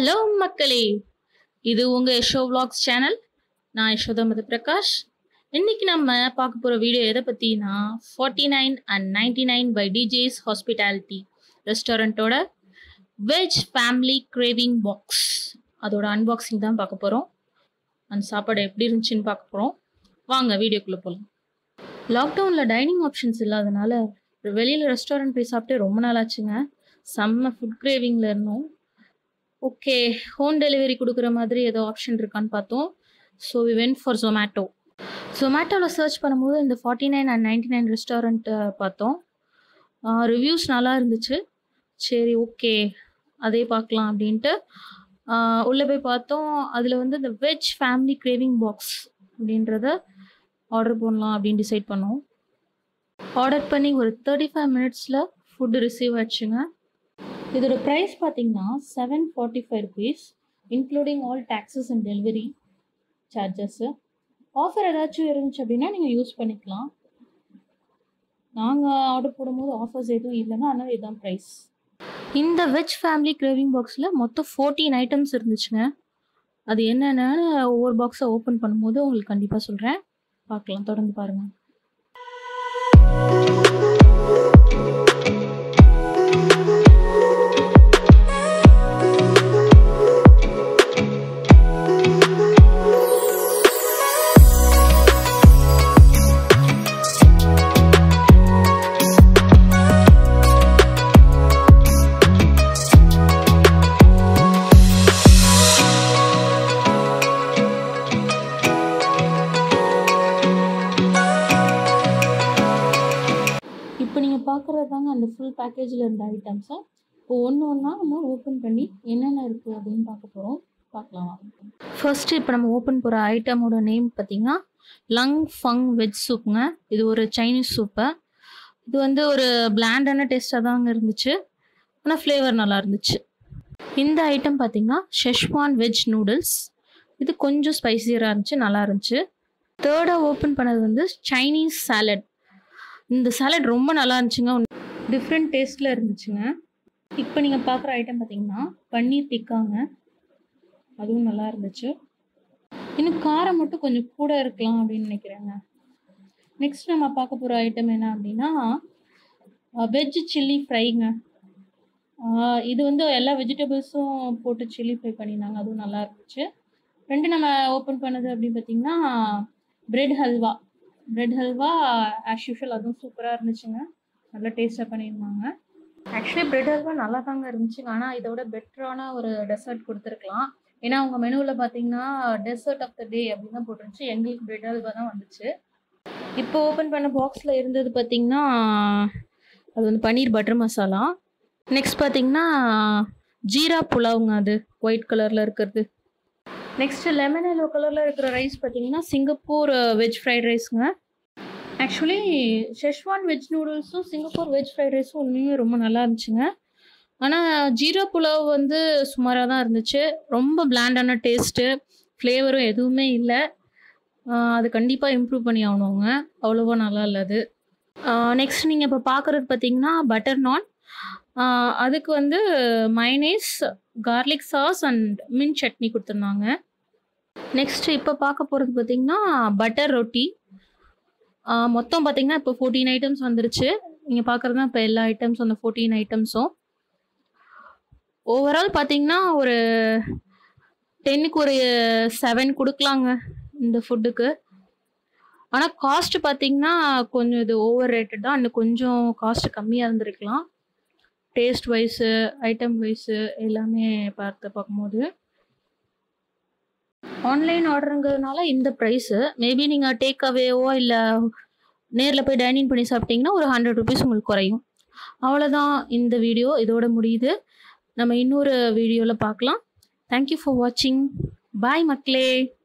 Hello மக்களே. இது உங்கள் யஷோ விளாக்ஸ் சேனல் நான் யசோதா மத பிரகாஷ். இன்னைக்கு நம்ம பார்க்க போகிற வீடியோ எதை பற்றினா forty nine and ninety nine by DJ's hospitality ரெஸ்டாரண்ட்டோட veg family craving box அதோட அன்பாக்சிங் தான் பார்க்க போகிறோம் அந்த சாப்பாடு எப்படி இருந்துச்சுன்னு பார்க்க போகிறோம் வாங்க வீடியோக்குள்ளே போகலாம் லாக்டவுனில் டைனிங் ஆப்ஷன்ஸ் இல்லாதனால வெளியில் ரெஸ்டாரண்ட் போய் சாப்பிட்டு ரொம்ப நாள் ஆச்சுங்க. செம்ம ஃபுட் கிரேவிங்கில் இருந்தோம். ஓகே ஹோம் டெலிவரி கொடுக்குற மாதிரி ஏதோ ஆப்ஷன் இருக்கான்னு பார்த்தோம். So we went for Zomato ஜொமேட்டோவில் search பண்ணும்போது இந்த forty nine and ninety nine ரெஸ்டாரண்ட்டை பார்த்தோம் ரிவ்யூஸ் நல்லா இருந்துச்சு. சரி ஓகே அதே பார்க்கலாம் அப்படின்ட்டு. உள்ளே போய் பார்த்தோம். அதில் வந்து இந்த வெஜ் ஃபேமிலி கிரேவிங் பாக்ஸ் அப்படின்றத ஆர்டர் பண்ணலாம் அப்படின்னு டிசைட் பண்ணோம். ஆர்டர் பண்ணி ஒரு தேர்ட்டி ஃபைவ் மினிட்ஸில் ஃபுட்டு ரிசீவ் ஆச்சுங்க. இதோட ப்ரைஸ் பார்த்தீங்கன்னா seven forty five rupees including all taxes and delivery charges offer ஏதாச்சும் இருந்துச்சு அப்படின்னா நீங்கள் யூஸ் பண்ணிக்கலாம். நாங்கள் ஆர்டர் போடும்போது ஆஃபர்ஸ் எதுவும் இல்லைன்னா அதனால் இதுதான் ப்ரைஸ் இந்த வெஜ் ஃபேமிலி கிரேவிங் பாக்ஸில் மொத்தம் ஃபோர்டீன் ஐட்டம்ஸ் இருந்துச்சுங்க. அது என்னென்னு ஒவ்வொரு பாக்ஸை ஓப்பன் பண்ணும்போது உங்களுக்கு கண்டிப்பாக சொல்கிறேன் பார்க்கலாம் தொடர்ந்து பாருங்கள் நீங்கள் தாங்க அந்த ஃபுல் பேக்கேஜில் இருந்த ஐட்டம்ஸை இப்போ ஒன்று ஒன்றா நம்ம ஓப்பன் பண்ணி என்னென்ன இருக்குது அப்படின்னு பார்க்க போகிறோம் பார்க்கலாம் ஃபர்ஸ்ட்டு இப்போ நம்ம ஓப்பன் போகிற ஐட்டமோட நேம் பார்த்தீங்கன்னா லங் ஃபங் வெஜ் சூப்புங்க இது ஒரு சைனீஸ் சூப்பு இது வந்து ஒரு பிளாண்டான டேஸ்ட்டாக தாங்க இருந்துச்சு. ஆனால் ஃப்ளேவர் நல்லா இருந்துச்சு. இந்த ஐட்டம் பார்த்தீங்கன்னா ஷெஷ்வான் வெஜ் நூடுல்ஸ் இது கொஞ்சம் ஸ்பைசியராக இருந்துச்சு நல்லா இருந்துச்சு. தேர்டாக ஓப்பன் பண்ணது வந்து சைனீஸ் சாலட் இந்த சாலட் ரொம்ப நல்லா இருந்துச்சுங்க. டிஃப்ரெண்ட் டேஸ்ட்டில் இருந்துச்சுங்க. இப்போ நீங்கள் பார்க்குற ஐட்டம் பார்த்தீங்கன்னா பன்னீர் டிக்காங்க. அதுவும் நல்லா இருந்துச்சு. இன்னும் காரம் மட்டும் கொஞ்சம் கூட இருக்கலாம் அப்படின்னு நினைக்கிறேங்க. நெக்ஸ்ட் நம்ம பார்க்க போகிற ஐட்டம் என்ன அப்படின்னா வெஜ் சில்லி ஃப்ரைங்க இது வந்து எல்லா வெஜிடபிள்ஸும் போட்டு சில்லி ஃப்ரை பண்ணியிருந்தாங்க. அதுவும் நல்லா இருந்துச்சு. ரெண்டு நம்ம ஓப்பன் பண்ணது அப்படின்னு பார்த்தீங்கன்னா bread halwa bread halwa as usual அதுவும் சூப்பராக இருந்துச்சுங்க. நல்லா டேஸ்ட்டாக பண்ணியிருந்தாங்க. ஆக்சுவலி பிரெட் ஹல்வா நல்லா தாங்க இருந்துச்சுங்க ஆனால் இதோட பெட்டரான ஒரு டெசர்ட் கொடுத்துருக்கலாம். ஏன்னா அவங்க மெனுவில் பார்த்தீங்கன்னா டெசர்ட் ஆஃப் த டே அப்படின்னு தான் போட்டுருந்துச்சு. எங்களுக்கு பிரெட் ஹல்வா தான் வந்துச்சு. இப்போ ஓப்பன் பண்ண பாக்ஸில் இருந்தது பார்த்தீங்கன்னா அது வந்து பன்னீர் பட்டர் மசாலா நெக்ஸ்ட் பார்த்தீங்கன்னா ஜீரா புலாவுங்க அது ஒயிட் கலரில் இருக்கிறது. நெக்ஸ்ட் லெமன் எல்லோ கலரில் இருக்கிற ரைஸ் பார்த்தீங்கன்னா சிங்கப்பூர் வெஜ் ஃப்ரைட் ரைஸுங்க ஆக்சுவலி ஷெஷ்வான் வெஜ் நூடுல்ஸும் சிங்கப்பூர் வெஜ் ஃப்ரைட் ரைஸும் உண்மையுமே ரொம்ப நல்லா இருந்துச்சுங்க. ஆனால் ஜீரா புலாவ் வந்து சுமாராக தான் இருந்துச்சு. ரொம்ப பிளாண்டான டேஸ்ட்டு ஃப்ளேவரும் எதுவுமே இல்லை. அது கண்டிப்பாக இம்ப்ரூவ் பண்ணி ஆகணுங்க. அவ்வளோவா நல்லா இல்லை அது. நெக்ஸ்ட் நீங்கள் இப்போ பார்க்குறது பார்த்தீங்கன்னா பட்டர் நான் அதுக்கு வந்து மைனேஸ் கார்லிக் சாஸ் அண்ட் மின் சட்னி கொடுத்துருந்தாங்க. நெக்ஸ்ட் இப்போ பார்க்க போகிறது பார்த்தீங்கன்னா பட்டர் ரொட்டி மொத்தம் பார்த்தீங்கன்னா இப்போ ஃபோர்டீன் ஐட்டம்ஸ் வந்துருச்சு. நீங்கள் பார்க்குறது தான் இப்போ எல்லா ஐட்டம்ஸும் அந்த ஃபோர்டீன் ஐட்டம்ஸும் ஓவரால் பார்த்தீங்கன்னா ஒரு டென்னுக்கு ஒரு செவன் கொடுக்கலாங்க இந்த ஃபுட்டுக்கு ஆனால் காஸ்ட் பார்த்தீங்கன்னா கொஞ்சம் இது ஓவர் ரேட்டட் தான். இன்னும் கொஞ்சம் காஸ்ட் கம்மியாக இருந்திருக்கலாம். டேஸ்ட் வைஸு ஐட்டம் வைஸு எல்லாமே பார்த்து பார்க்கும்போது. ஆன்லைன் ஆர்டருங்கிறதுனால இந்த ப்ரைஸு மேபி நீங்கள் டேக் அவேவோ இல்லை நேரில் போய் டைனிங் பண்ணி சாப்பிட்டீங்கன்னா ஒரு ஹண்ட்ரட் ருபீஸ் உங்களுக்கு குறையும். அவ்வளோதான் இந்த வீடியோ இதோட முடியுது. நம்ம இன்னொரு வீடியோவில் பார்க்கலாம். தேங்க்யூ ஃபார் வாட்சிங் பாய் மக்களே.